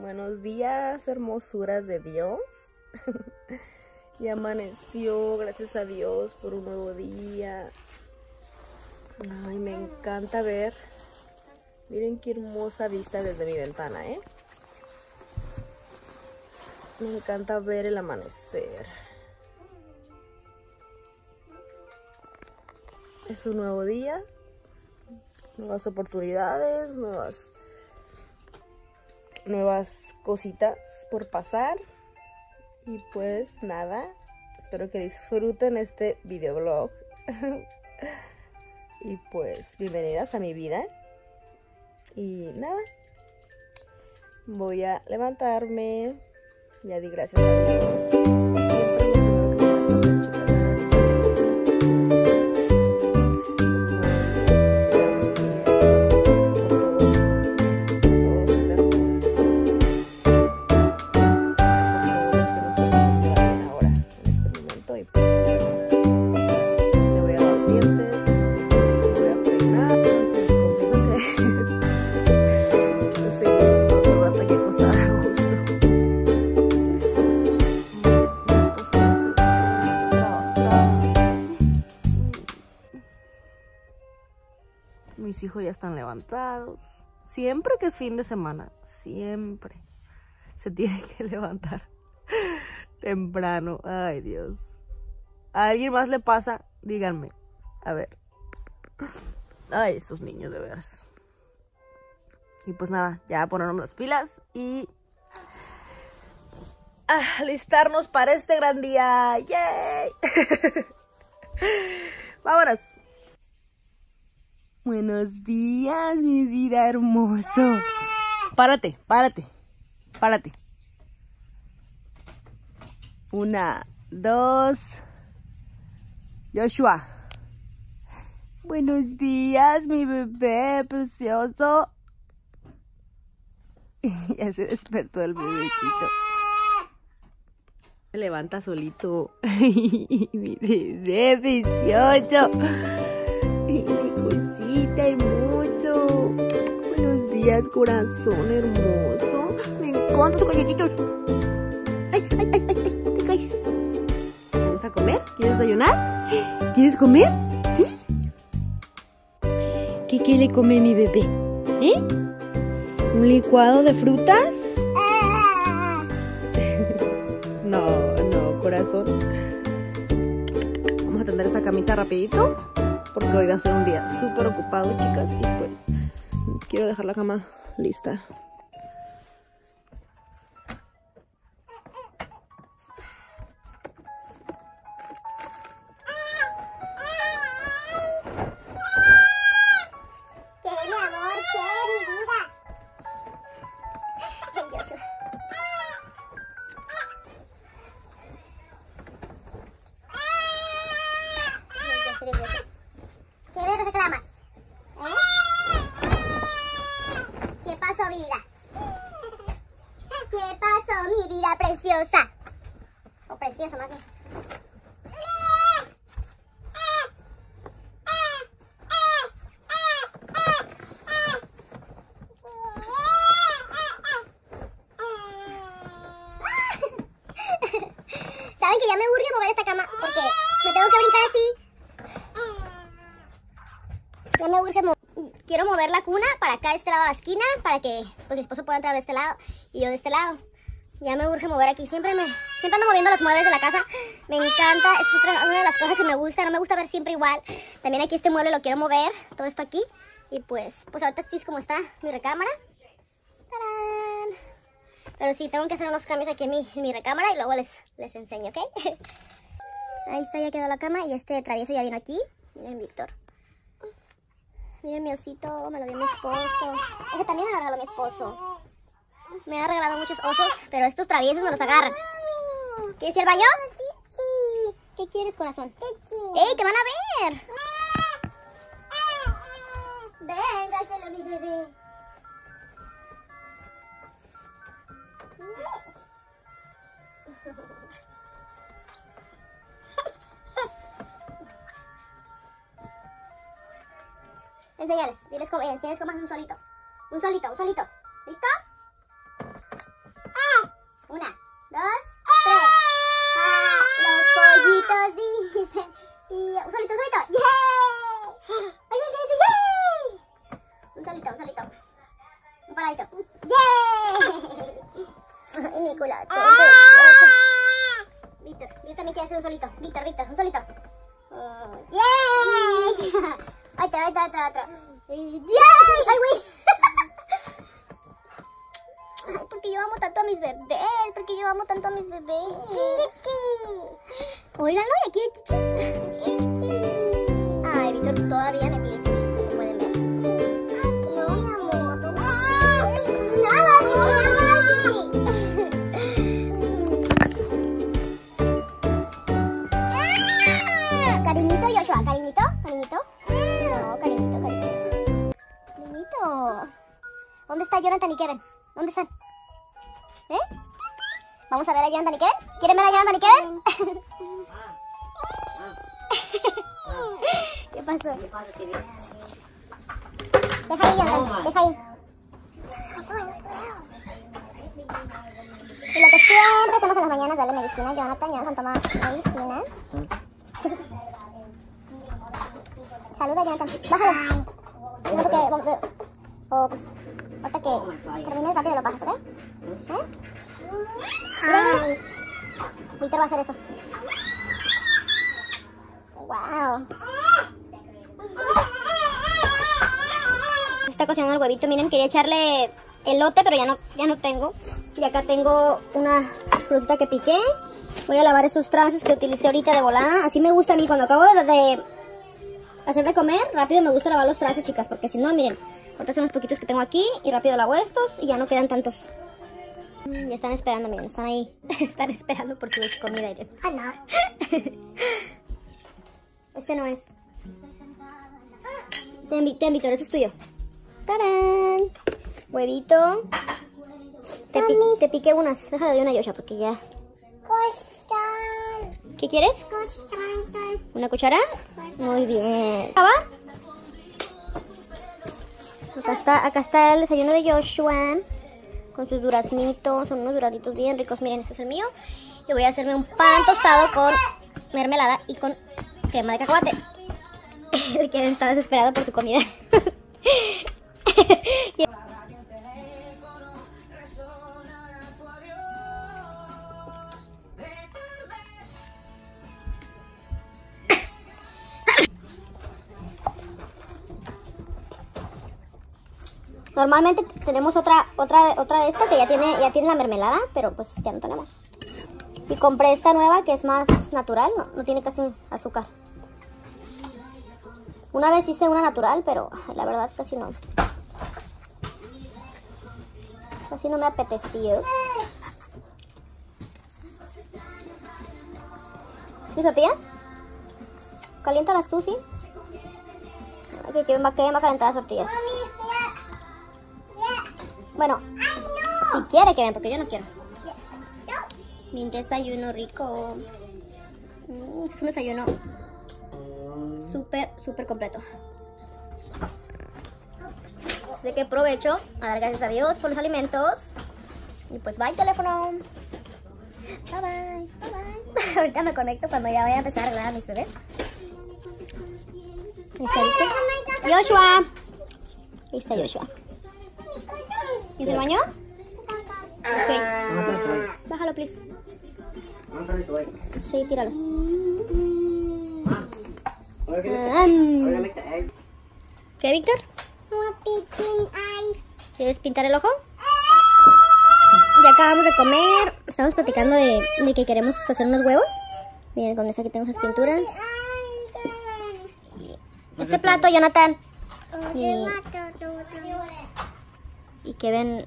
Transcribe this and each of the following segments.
Buenos días, hermosuras de Dios. y amaneció, gracias a Dios, por un nuevo día. Ay, me encanta ver. Miren qué hermosa vista desde mi ventana, ¿eh? Me encanta ver el amanecer. Es un nuevo día, nuevas oportunidades, nuevas nuevas cositas por pasar. Y pues nada, espero que disfruten este videoblog. y pues bienvenidas a mi vida. Y nada, voy a levantarme. Ya di gracias a Dios. Ya están levantados. Siempre que es fin de semana, siempre se tiene que levantar temprano. Ay, Dios. ¿A alguien más le pasa? Díganme. A ver. Ay, estos niños de veras. Y pues nada, ya ponernos las pilas y alistarnos para este gran día. ¡Yay! Vámonos. Buenos días, mi vida hermoso. Párate, párate, párate. Una, dos. Joshua. Buenos días, mi bebé precioso. ya se despertó el bebecito. Se levanta solito. mi bebé precioso. Mi cosita mucho. Buenos días, corazón hermoso. Me encantan tus galletitos. Ay, ay, ay, ay, te caes. ¿Vamos a comer? ¿Quieres desayunar? ¿Quieres comer? ¿Sí? ¿Qué quiere comer mi bebé? ¿Eh? ¿Un licuado de frutas? no, no, corazón. Vamos a atender esa camita rapidito. Porque hoy va a ser un día súper ocupado, chicas. Y pues quiero dejar la cama lista. Mover la cuna para acá de este lado de la esquina para que pues, mi esposo pueda entrar de este lado y yo de este lado. Ya me urge mover aquí siempre me siempre ando moviendo los muebles de la casa. Me encanta es otra, una de las cosas que me gusta no me gusta ver siempre igual. También aquí este mueble lo quiero mover todo esto aquí. Y pues pues ahorita así es como está mi recámara. ¡Tarán! pero sí tengo que hacer unos cambios aquí en mi, en mi recámara y luego les, les enseño ¿ok? ahí está ya quedó la cama y este travieso ya vino aquí. Miren Víctor Miren mi osito, me lo dio mi esposo. Ese también me lo regaló mi esposo. Me ha regalado muchos osos, pero estos traviesos me los agarran. ¿Quieres ir al baño? ¿Qué quieres, corazón? ¡Ey, te van a ver! Venga, mi bebé. Enseñales, diles cómo, eh, enseñales cómo un solito. Un solito, un solito. ¿Listo? Ah, una, dos, tres. Ah, los pollitos dicen. Y un solito, un solito. ¡Yay! ¡Ay, ay, Un solito, un solito. Un paradito. ¡Yay! y mi culo. Ah. Víctor, yo también quiero hacer un solito. Víctor, Víctor, un solito. Cariñito, Joshua, cariñito, cariñito. No, cariñito, cariñito. ¿Dónde está Jonathan y Kevin? ¿Dónde están? ¿Eh? Vamos a ver a Jonathan y Kevin. ¿Quieren ver a Jonathan y Kevin? ¿Qué pasó? Deja ahí, Jonathan. Deja ahí. Y lo que siempre hacemos en las mañanas, darle medicina. Jonathan, Jonathan toma medicina. Saluda, Jonathan. Bájale. No, porque... O, pues, ahorita que termines rápido lo bajas, ¿ok? ¿Eh? Víctor va a hacer eso. Wow. Está cocinando el huevito. Miren, quería echarle elote, pero ya no, ya no tengo. Y acá tengo una fruta que piqué. Voy a lavar estos trastes que utilicé ahorita de volada. Así me gusta a mí cuando acabo de, de hacer de comer. Rápido me gusta lavar los trastes, chicas, porque si no, miren, ahorita son los poquitos que tengo aquí y rápido lavo estos y ya no quedan tantos. Mm, Ya están esperando, miren, están ahí. están esperando por su comida. Irene. Ah, no. Este no es. Ten, Vi- ten, Víctor, ese es tuyo. ¡Tarán! Huevito. Te, pi- te piqué unas. Déjale de una Yosha porque ya. Costal. ¿Qué quieres? ¿Una cuchara? Muy bien. Acá está, acá está el desayuno de Joshua. Con sus duraznitos. Son unos duraznitos bien ricos. Miren, este es el mío. Y voy a hacerme un pan tostado con mermelada y con crema de cacahuate. El que está desesperado por su comida. Normalmente tenemos otra, otra, otra de esta que ya tiene, ya tiene la mermelada, pero pues ya no tenemos. Y compré esta nueva que es más natural, no, no tiene casi azúcar. Una vez hice una natural, pero la verdad casi no. Casi no me apeteció. ¿Sí, tortillas? Caliéntalas tú, sí. Ay, que va, va calentadas las tortillas. Bueno, si quiere que vean, porque yo no quiero. Mi desayuno rico. Mm, Es un desayuno súper, súper completo. Así que aprovecho a dar gracias a Dios por los alimentos. Y pues bye teléfono. Bye bye. Bye bye. Ahorita me conecto cuando ya vaya a empezar a arreglar a mis bebés. Ahí Víctor. Joshua. Ahí está Joshua. ¿Y el baño? Ok. Bájalo, please. Sí, tíralo. ¿Qué, Víctor? ¿Quieres pintar el ojo? Ya acabamos de comer. Estamos platicando de, de que queremos hacer unos huevos. Miren, con esa aquí tengo esas pinturas. Este plato, Jonathan. Y, y Kevin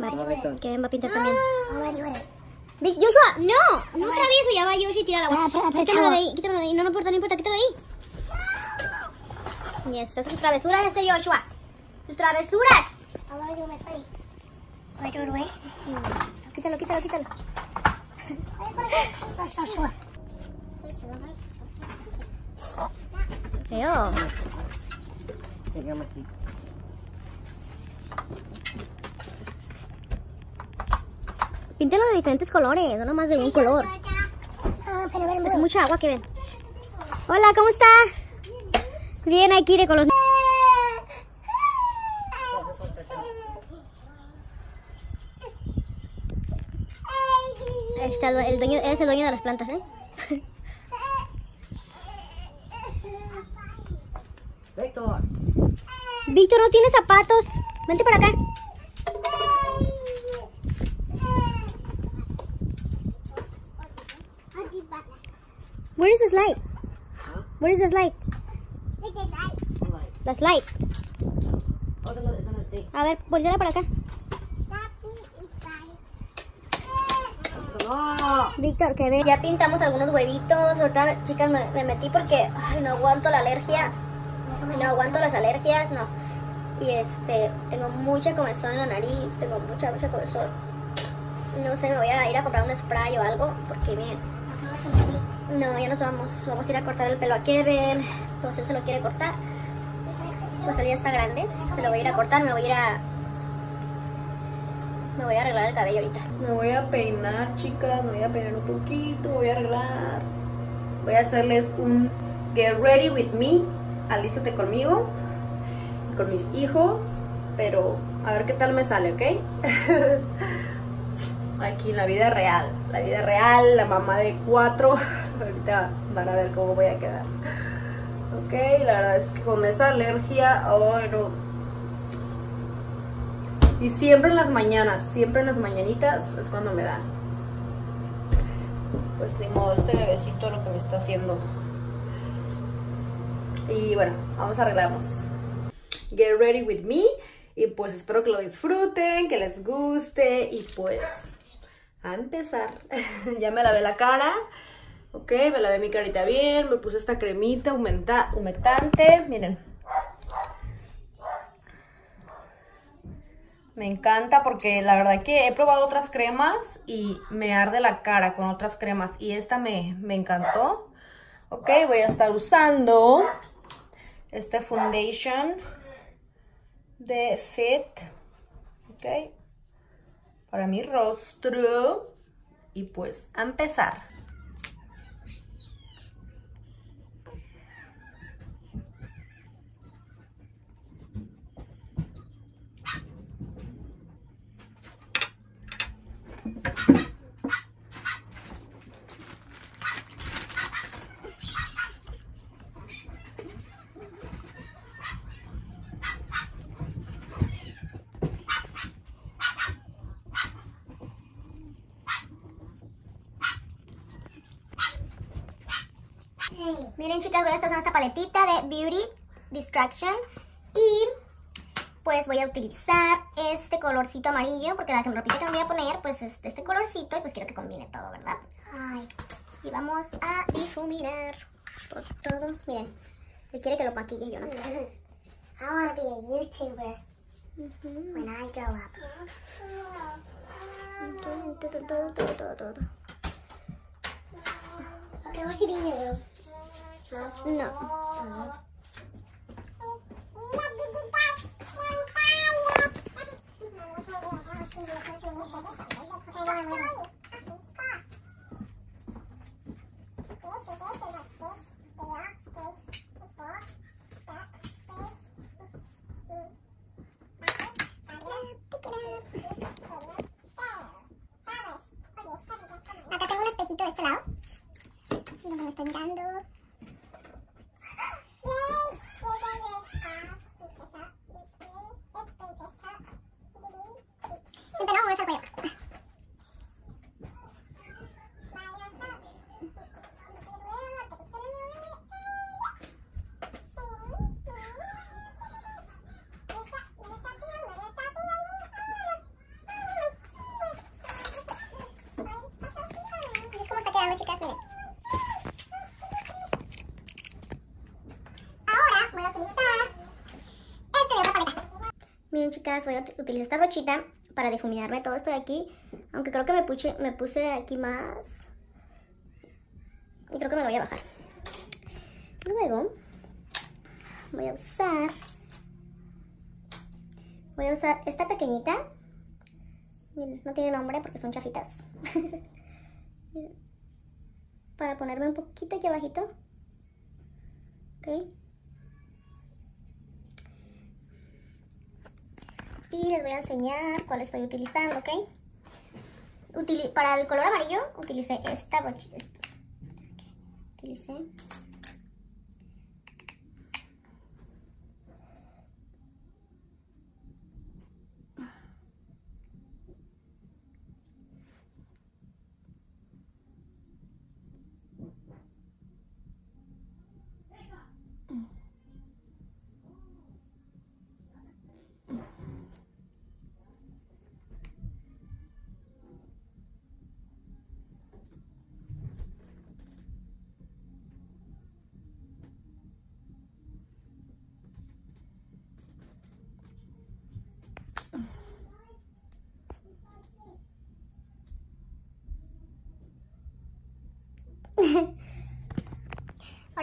va, Kevin va a pintar también. Vic, Joshua, no, no travieso, ya va Yoshi, tira la agua. Ah, Quítamelo de ahí, quítamelo de ahí, no, no importa, no importa, quítalo de ahí. Y estas son sus travesuras este Joshua. Sus travesuras. Quítalo, quítalo, quítalo. Feo. Píntelo de diferentes colores, no nomás de un color. Es mucha agua que ven. Hola, ¿cómo está? Bien, aquí de color. Está el dueño, él es el dueño de las plantas, ¿eh? Víctor. Víctor, no tiene zapatos. Vente para acá. Where is the slide? Where is the slide? La slide. A ver, volteala para acá. Víctor, que ve. Ya pintamos algunos huevitos. Ahorita, chicas, me, me metí porque ay, no aguanto la alergia. No aguanto las alergias, no. Y este, tengo mucha comezón en la nariz. Tengo mucha, mucha comezón. No sé, me voy a ir a comprar un spray o algo. Porque miren. No, ya nos vamos. Vamos a ir a cortar el pelo a Kevin. Entonces él se lo quiere cortar. Pues él ya está grande. Se lo voy a ir a cortar. Me voy a ir a. Me voy a arreglar el cabello ahorita. Me voy a peinar, chicas. Me voy a peinar un poquito. Voy a arreglar. Voy a hacerles un Get Ready With Me. Alístate conmigo. Con mis hijos. Pero a ver qué tal me sale, ¿ok? Aquí en la vida real. La vida real, la mamá de cuatro. Ahorita van a ver cómo voy a quedar. Ok, la verdad es que con esa alergia, ay no. Y siempre en las mañanas, siempre en las mañanitas es cuando me da. Pues ni modo, este bebecito lo que me está haciendo. Y bueno, vamos a arreglarnos. Get ready with me. Y pues espero que lo disfruten, que les guste. Y pues, a empezar. ya me lavé la cara. Ok, me lavé mi carita bien. Me puse esta cremita humecta- humectante. Miren. Me encanta porque la verdad que he probado otras cremas y me arde la cara con otras cremas. Y esta me, me encantó. Ok, voy a estar usando este foundation de Fit. Ok. Para mi rostro. Y pues, a empezar. Miren chicas, voy a estar usando esta paletita de Beauty Distraction y pues voy a utilizar este colorcito amarillo porque la ropita que me voy a poner pues es de este colorcito y pues quiero que combine todo, ¿verdad? Y vamos a difuminar por todo. Miren, él quiere que lo maquille yo, ¿no? I want to be a YouTuber when I grow up. Todo, todo, todo, todo? No. Acá tengo un espejito de este lado. Donde me estoy mirando. Siempre no, voy a hacer por acá. Así es como está quedando, chicas, miren. Ahora voy a utilizar este de otra paleta. Miren chicas, voy a ut- utilizar esta brochita para difuminarme todo esto de aquí. Aunque creo que me puse, me puse aquí más. Y creo que me lo voy a bajar. Luego voy a usar. Voy a usar esta pequeñita. No tiene nombre porque son chafitas. Para ponerme un poquito aquí abajito. Ok. Les voy a enseñar cuál estoy utilizando, ¿ok? utili- para el color amarillo utilicé esta brochita. Utilicé.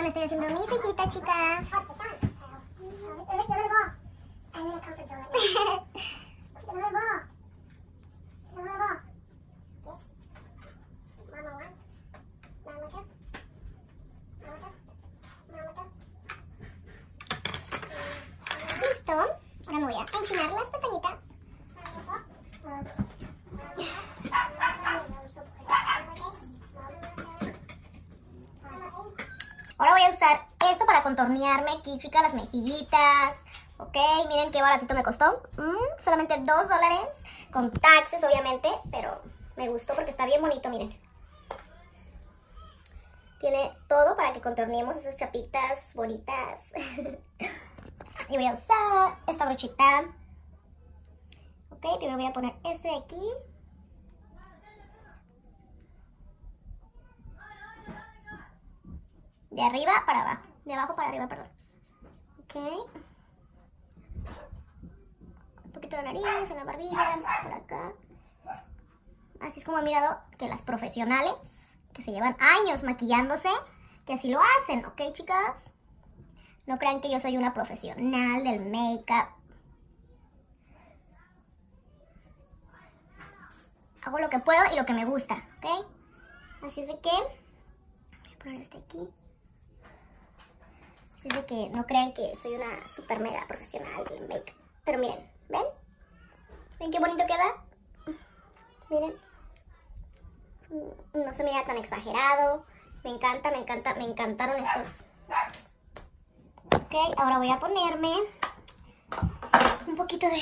Ahora me estoy haciendo mi cejita, chicas. chicas, las mejillitas. Ok, miren qué baratito me costó. Mm, solamente 2 dólares. Con taxes, obviamente, pero me gustó porque está bien bonito, miren. Tiene todo para que contorneemos esas chapitas bonitas. y voy a usar esta brochita. Ok, primero voy a poner este de aquí. De arriba para abajo. De abajo para arriba, perdón. Ok. Un poquito de nariz, en la barbilla, por acá. Así es como he mirado que las profesionales, que se llevan años maquillándose, que así lo hacen, ¿ok, chicas? No crean que yo soy una profesional del make-up. Hago lo que puedo y lo que me gusta, ¿ok? Así es de que... Voy a poner este aquí. Así es de que no crean que soy una super mega profesional del make-up. Pero miren, ¿ven? ¿Ven qué bonito queda? Miren. No se mira tan exagerado. Me encanta, me encanta, me encantaron estos. Ok, ahora voy a ponerme un poquito de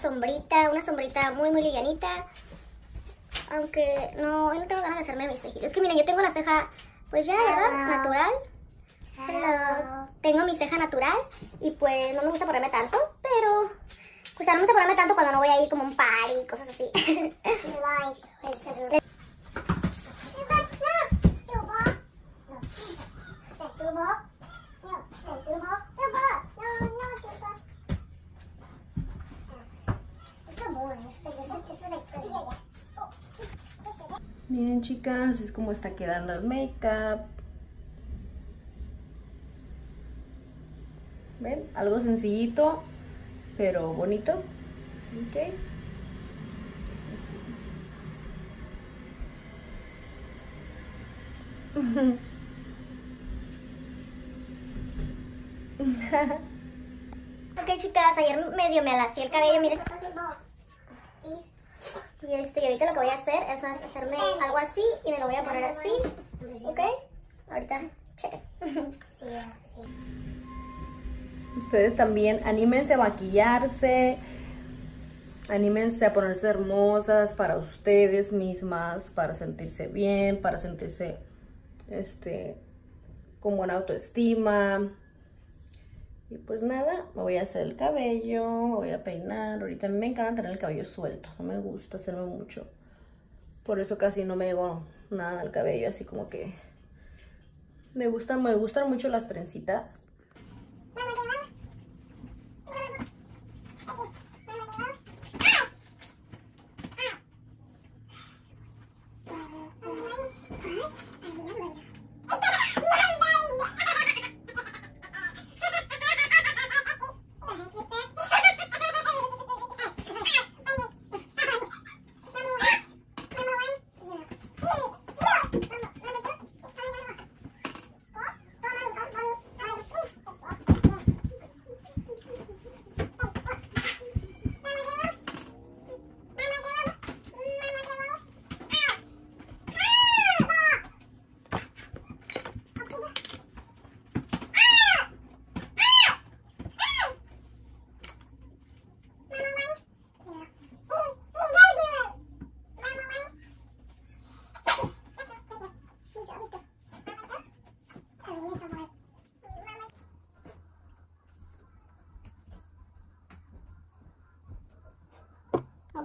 sombrita, una sombrita muy, muy livianita. Aunque no, hoy no tengo ganas de hacerme mis cejitas. Es que miren, yo tengo la ceja, pues ya, ¿verdad? Hello. Natural. Hello. Tengo mi ceja natural y pues no me gusta ponerme tanto, pero pues no me gusta ponerme tanto cuando no voy a ir como un party y cosas así. Miren chicas, es como está quedando el make-up. ¿Ven? Algo sencillito, pero bonito. Ok. ok chicas, ayer medio me alací el cabello, miren. Y este, y ahorita lo que voy a hacer es hacerme algo así y me lo voy a poner así. ¿Ok? Ahorita, chequen. Sí, sí. Ustedes también anímense a maquillarse, anímense a ponerse hermosas para ustedes mismas, para sentirse bien, para sentirse este con buena autoestima. Y pues nada, me voy a hacer el cabello, me voy a peinar. Ahorita a me encanta tener el cabello suelto, no me gusta hacerme mucho. Por eso casi no me llevo nada al cabello, así como que me gustan, me gustan mucho las trencitas.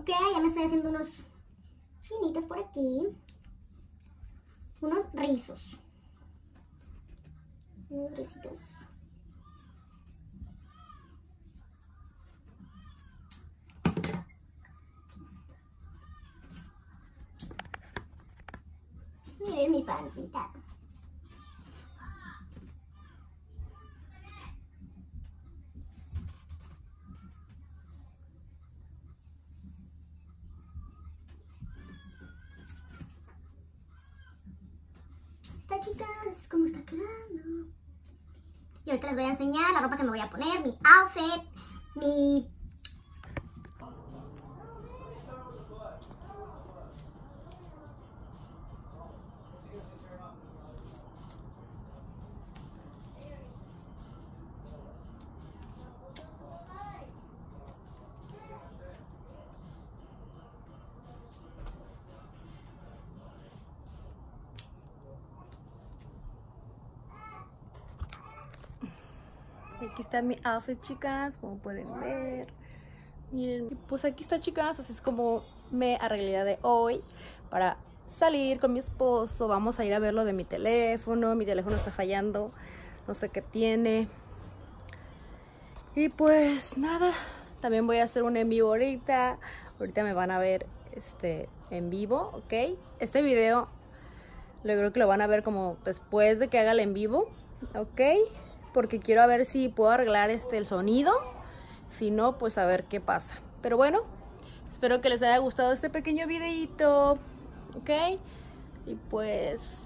Ya me estoy haciendo unos chinitos por aquí. Unos rizos. Unos risitos. Miren mi pancita. Chicas, es como está quedando. Y ahorita les voy a enseñar la ropa que me voy a poner, mi outfit, mi Aquí está mi outfit, chicas, como pueden ver. Miren, pues aquí está, chicas, así es como me arreglé de hoy para salir con mi esposo. Vamos a ir a ver lo de mi teléfono. Mi teléfono está fallando, no sé qué tiene. Y pues nada, también voy a hacer un en vivo ahorita. Ahorita me van a ver este en vivo, ¿ok? Este video lo creo que lo van a ver como después de que haga el en vivo, ¿ok? Porque quiero ver si puedo arreglar este el sonido. Si no, pues a ver qué pasa. Pero bueno, espero que les haya gustado este pequeño videito. ¿Ok? Y pues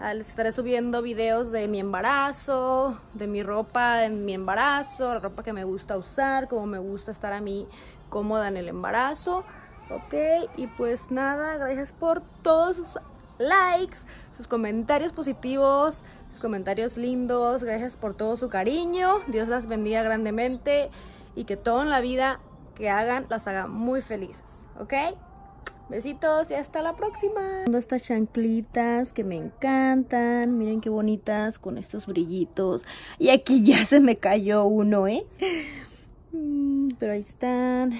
les estaré subiendo videos de mi embarazo, de mi ropa en mi embarazo, la ropa que me gusta usar, cómo me gusta estar a mí cómoda en el embarazo. ¿Ok? Y pues nada, gracias por todos sus likes, sus comentarios positivos comentarios lindos, gracias por todo su cariño, Dios las bendiga grandemente y que todo en la vida que hagan las haga muy felices, ¿ok? Besitos y hasta la próxima. Estas chanclitas que me encantan, miren qué bonitas con estos brillitos. Y aquí ya se me cayó uno, ¿eh? Mm, pero ahí están.